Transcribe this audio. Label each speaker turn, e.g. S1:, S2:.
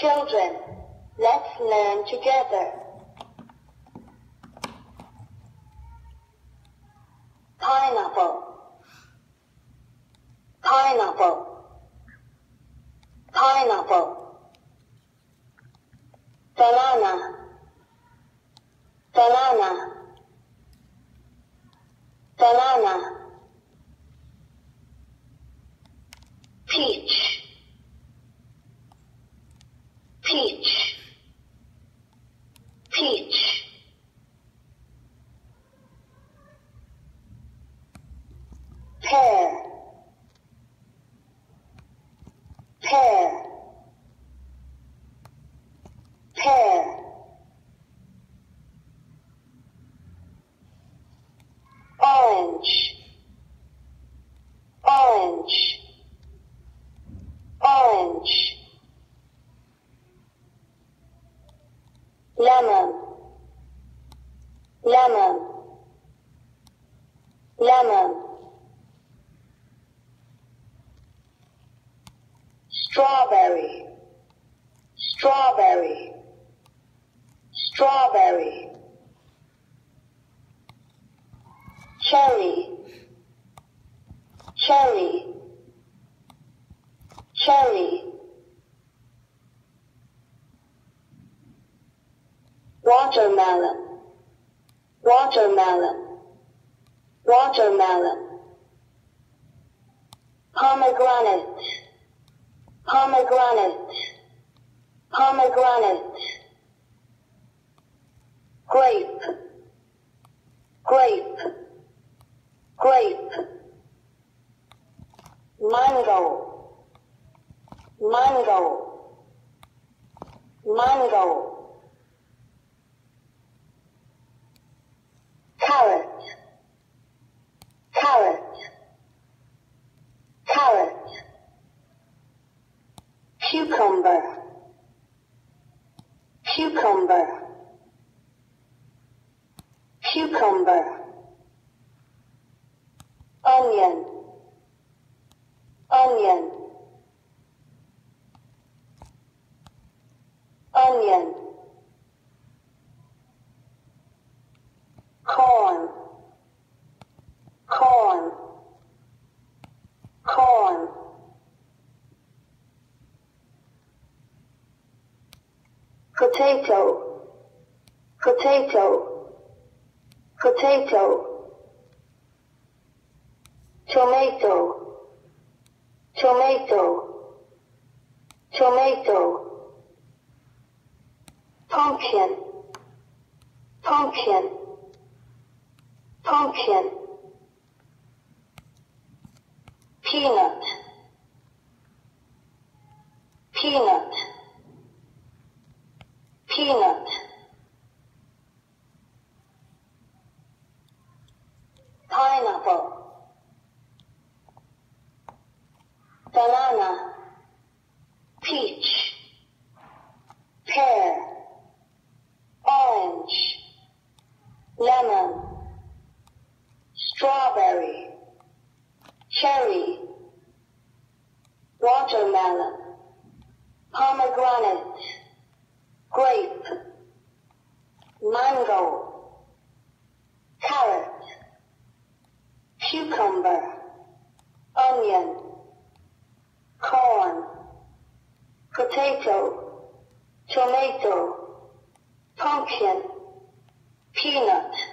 S1: Children, let's learn together. Pineapple. Pineapple. Pineapple. Banana. Banana. Banana. Peach. Peach. Lemon. Lemon. Lemon. Strawberry. Strawberry. Strawberry. Cherry. Cherry. Cherry. Watermelon. Watermelon. Watermelon. Pomegranate. Pomegranate. Pomegranate. Grape. Grape. Grape. Mango. Mango. Mango. Carrot. Carrot. Carrot. Cucumber. Cucumber. Cucumber. Onion. Onion. Onion. Corn. Corn. Corn. Potato. Potato. Potato. Tomato. Tomato. Tomato. Pumpkin. Pumpkin. Pumpkin. Peanut. Peanut. Peanut. Pineapple. Banana. Peach. Pear. Orange. Lemon. Strawberry. Cherry. Watermelon. Pomegranate. Grape. Mango. Carrot. Cucumber. Onion. Corn. Potato. Tomato. Pumpkin. Peanut.